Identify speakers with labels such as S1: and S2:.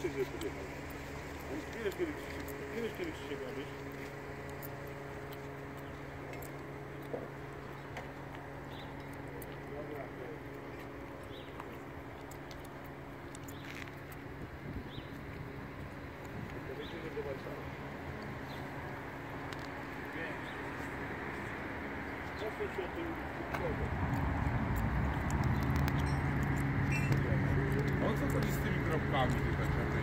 S1: Oczywiście, że podjechał. Wiesz, kiedy wiesz, kiedy ci się robisz? Polecimy się o tym.
S2: O co chodzi z tymi kropkami tutaj?